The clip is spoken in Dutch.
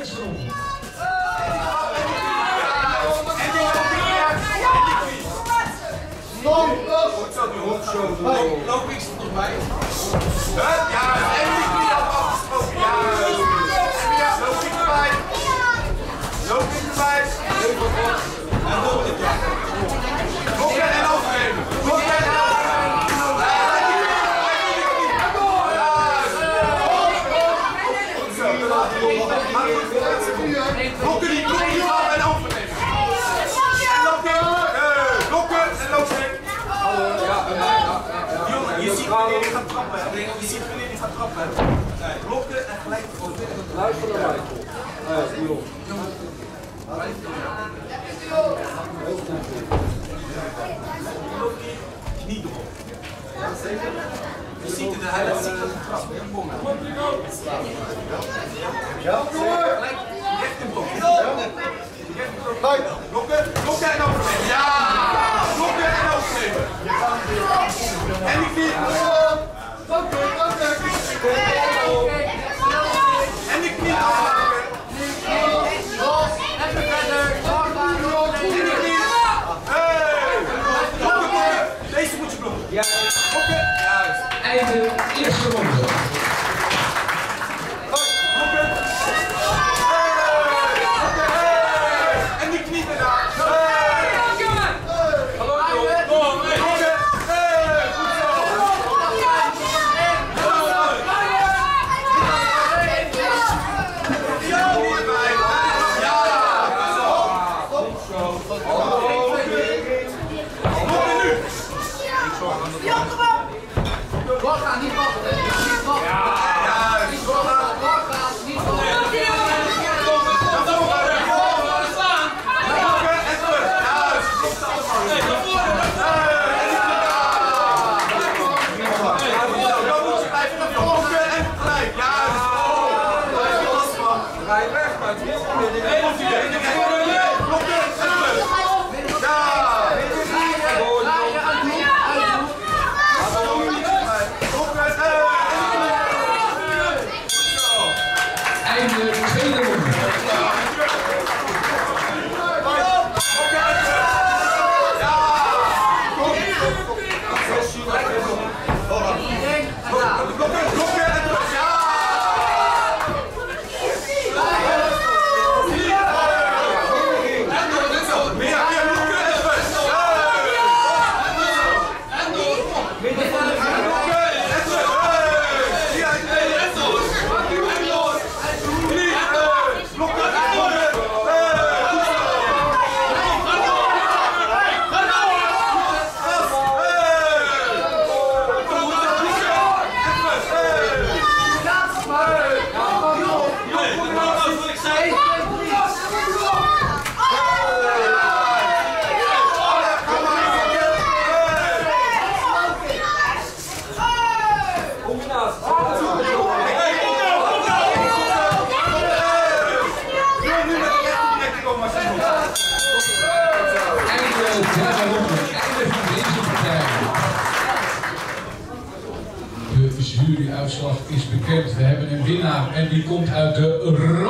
Loop ik nog bij? Ja, en die knie had afgesproken. Ja, ja, loop ik erbij. Loop ik erbij. En loop ik ja. Blokken en overgeven. Blokken en Blokken die, blokken die af en overnemen. En in. Eh, Blokken en loop in. Jongen, je ziet wanneer die gaat trappen. Je ziet wanneer die gaat trappen. Blokken en gelijk Luister naar mij. Eh, knie erop. Je ziet het, hij laat zien dat het trap. Ja, Thôi 要怎么？我看你。De juryuitslag is bekend. We hebben een winnaar en die komt uit de.